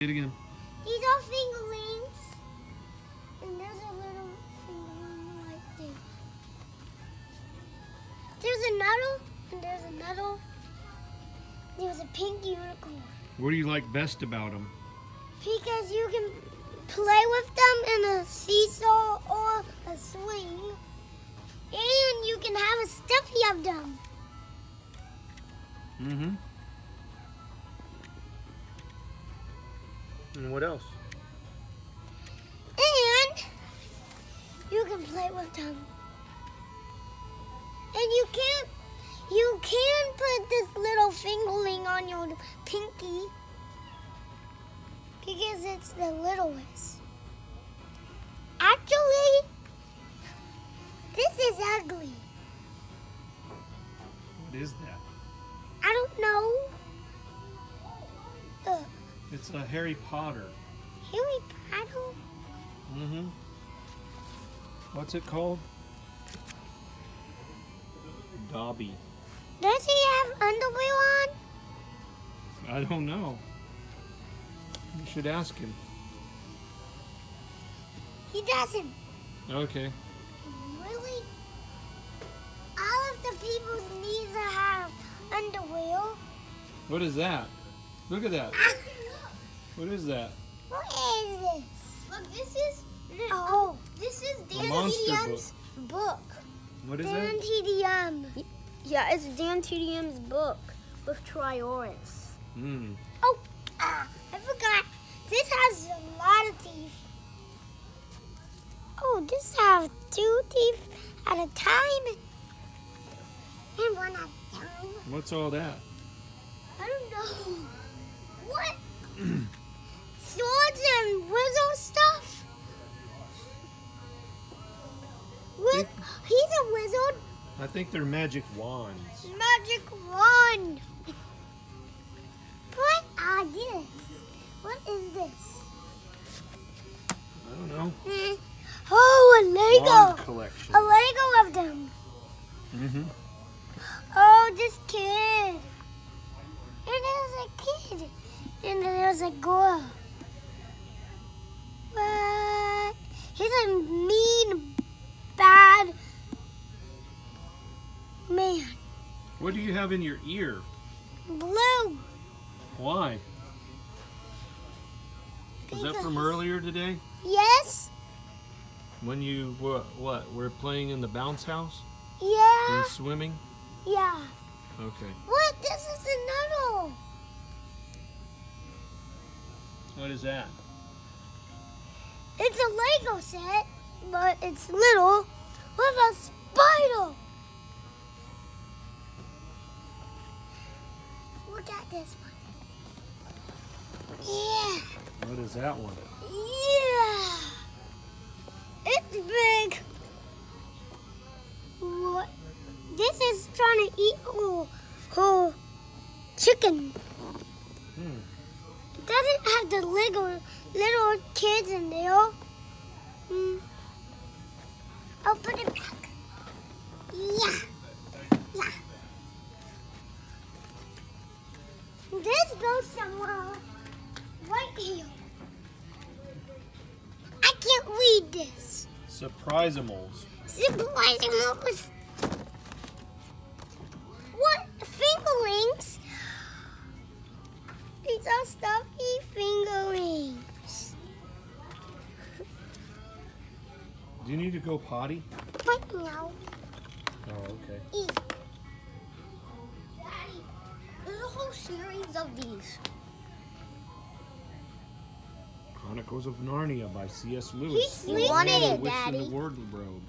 it again. These are fingerlings. And there's a little fingerling right there. There's another, and there's another. There's a pink unicorn. What do you like best about them? Because you can play with them in a seesaw or a swing. And you can have a stuffy of them. Mm-hmm. And what else? And you can play with them. And you can't you can put this little fingerling on your pinky because it's the littlest. Actually, this is ugly. What is that? It's a Harry Potter. Harry Potter. Mm-hmm. What's it called? Dobby. Does he have underwear on? I don't know. You should ask him. He doesn't. Okay. Really? All of the people need to have underwear. What is that? Look at that. What is that? what is this? Look, this is Oh, this is Dan monster TDM's book. What is it? Dan that? TDM. Yeah, it's Dan TDM's book with Trayaurus. Hmm. Oh, ah, I forgot. This has a lot of teeth. Oh, this has two teeth at a time. And one at a time. What's all that? I don't know. What? Swords and wizard stuff? With, he's a wizard. I think they're magic wands. Magic wand. What are this? What is this? I don't know. Hmm. Oh, a Lego. Wand collection. A Lego of them. Mm-hmm. Oh, this kid. And there's a kid. And there's a girl. What? He's a mean, bad man. What do you have in your ear? Blue. Why? Was that from earlier today? Yes. When you what? What? Were playing in the bounce house Yeah. and swimming? Yeah. Okay. What? This is another. What is that? It's a Lego set, but it's little with a spider. Look at this one. Yeah. What is that one? Yeah. It's big. What? This is trying to eat whole, whole chicken. Hmm. It doesn't have the little little kids in there. Hmm. I'll put it back. Yeah. Yeah. This goes somewhere right here. I can't read this. Surprisimals. Surprising Do you need to go potty? But no. Oh, okay. Eat. Daddy, there's a whole series of these. Chronicles of Narnia by C.S. Lewis. You wanted Man, it, and Daddy. the Wardrobe.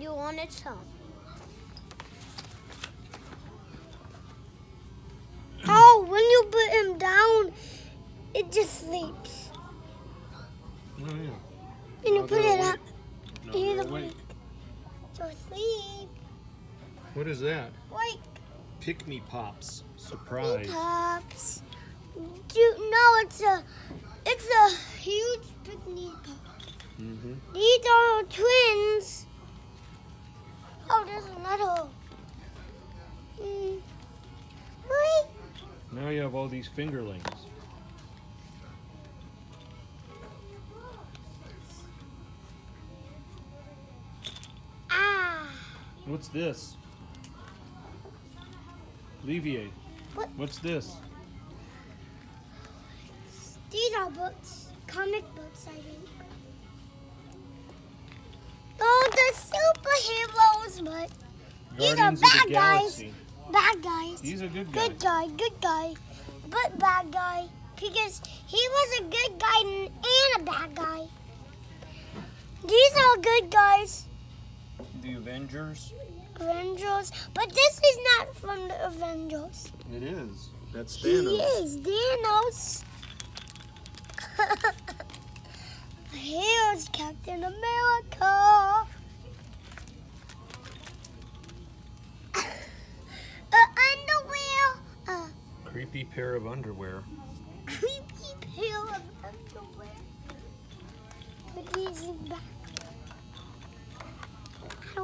You wanted some. Oh, when you put him down, it just sleeps. Oh, yeah. When you put it up, Now he's awake. awake. So sleep. What is that? Wake Pikmi Pops. me Surprise. pops. Do you know it's a it's a huge picnic pop. Mm-hmm. These are twins. Oh, there's another. Mm. Now you have all these fingerlings. What's this? Levier. What? What's this? These are books, comic books, I think. Oh, the superheroes, but These are bad guys. Bad guys. He's a good guy. Good guy, good guy, but bad guy because he was a good guy and a bad guy. These are good guys, The Avengers. Avengers, but this is not from the Avengers. It is. That's Thanos. He is Thanos. Here's Captain America. uh, underwear. Uh, Creepy pair of underwear. creepy pair of underwear.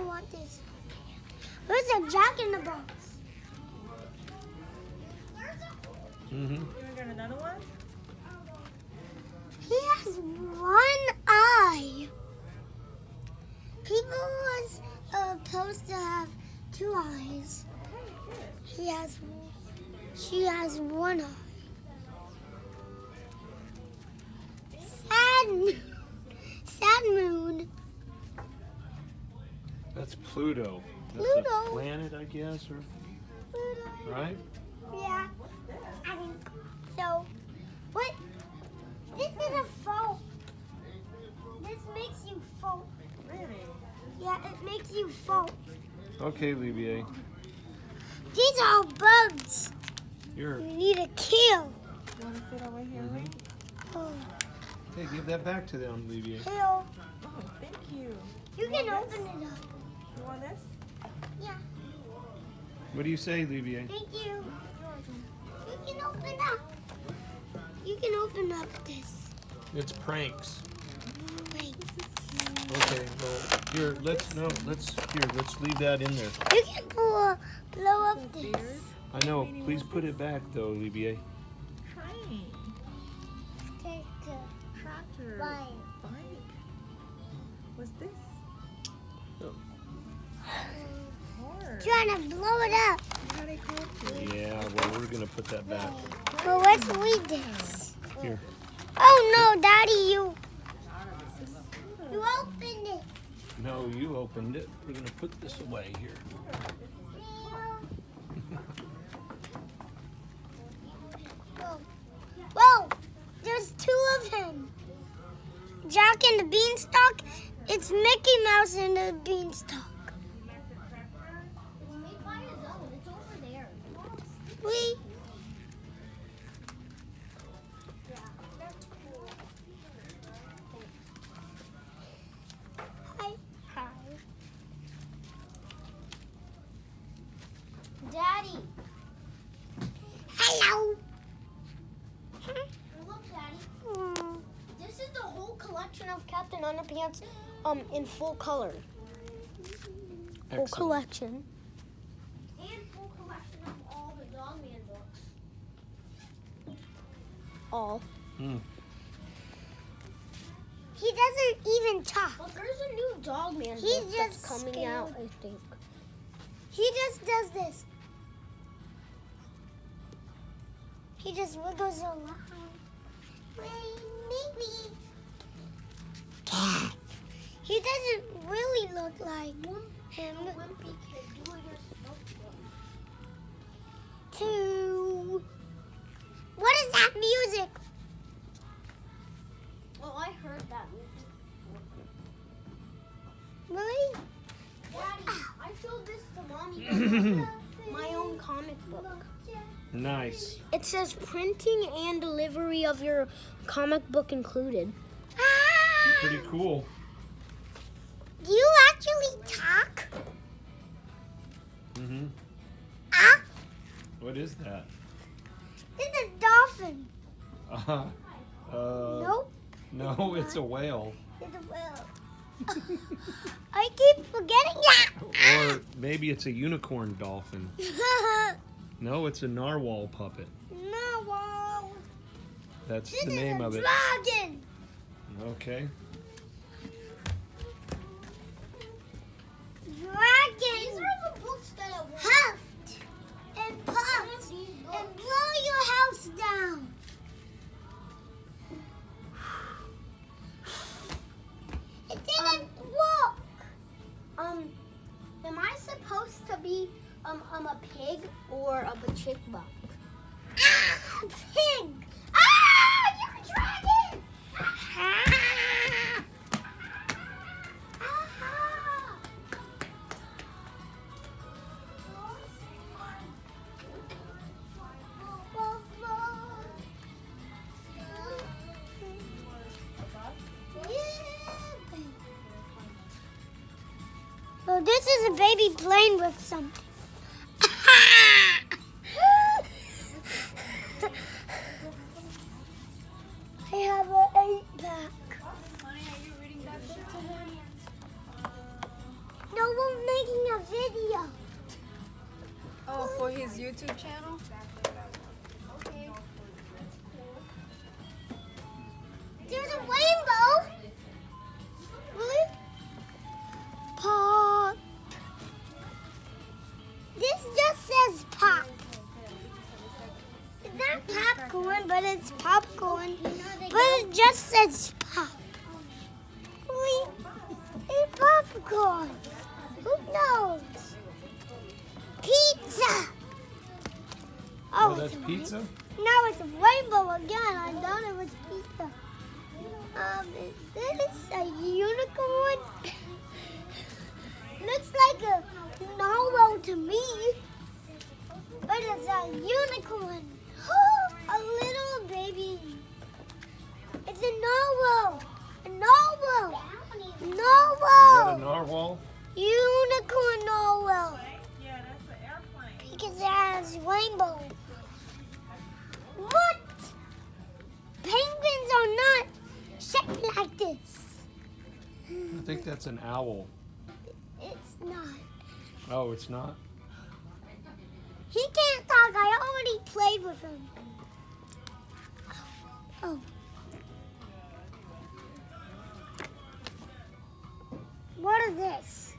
Don't want this. Where's a Jack in the Box? Mm-hmm. You want to get another one? He has one eye. People was uh, supposed to have two eyes. He has, she has one eye. Pluto. That's Pluto. a planet, I guess, or right? Yeah. I think so. What? This is a phone. This makes you float. Really? Yeah, it makes you float. Okay, Levier. These are bugs. Here. You need to kill. You want to sit over here, Mhm. Oh, Hey, give that back to them, Levier. kill. Oh, thank you. You can open it up. You want this? Yeah, What do you say, Levier? thank you. You can open up. You can open up this. It's pranks. Wait. Okay, well, here, let's, no, let's, here, let's leave that in there. You can blow, blow up this. I know, please put it back, though, Levier. Yeah, well, we're gonna put that back. But let's read this. Here. Oh no, Daddy, you. You opened it. No, you opened it. We're gonna put this away here. Whoa. Whoa, there's two of him. Jack and the Beanstalk. It's Mickey Mouse and the Beanstalk. We. Hi. Hi. Daddy. Hello. Look, Daddy. Hmm. This is the whole collection of Captain Underpants um, in full color. Whole Excellent. collection. And full collection of all the Dogman books. All. Hmm. He doesn't even talk. But there's a new Dogman He's book that's just coming scared. out, I think. He just does this. He just wiggles around. Maybe. He doesn't really look like him. Wimpy kid, do it. Two. What is that music? Oh, I heard that music. Really? Daddy, I showed this to mommy. My own comic book. Nice. It says printing and delivery of your comic book included. Ah! Pretty cool. Do you actually talk? Mm-hmm. Ah! What is that? It's a dolphin. Uh, uh, Nope. No, it's a whale. It's a whale. I keep forgetting that. Or maybe it's a unicorn dolphin. No, it's a narwhal puppet. Narwhal. That's This the name of it. dragon. Okay. Dragon are the books that I want. huffed and puffed and blow your house down. It didn't work. Um, am I supposed to be um um a pig or um, a chickbug? Ah, pig! So this is a baby playing with something. Popcorn, but it's popcorn. But it just says pop. Really? It's popcorn. Who knows? Pizza. Oh, it's that's pizza? Now it's rainbow again. I thought it was pizza. Um, is this a unicorn? Looks like a narwhal to me. But it's a unicorn. a little baby. It's a narwhal. A narwhal. Is that a Narwhal. narwhal? Unicorn narwhal. Yeah, that's the airplane. Because it has rainbow. What? Penguins are not shaped like this. I think that's an owl. It's not. Oh, it's not? He can't talk. I already played with him. Oh. What is this?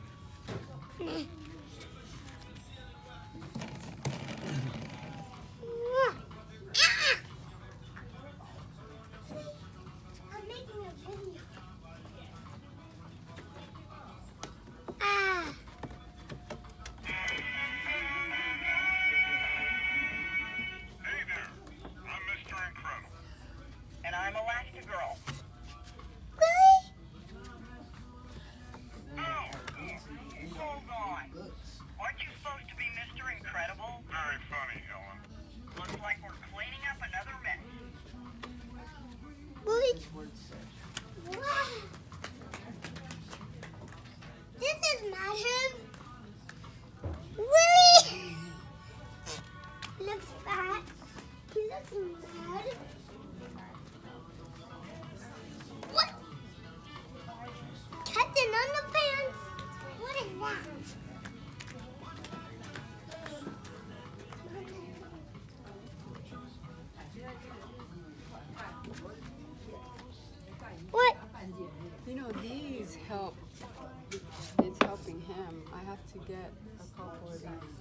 Get a couple of these.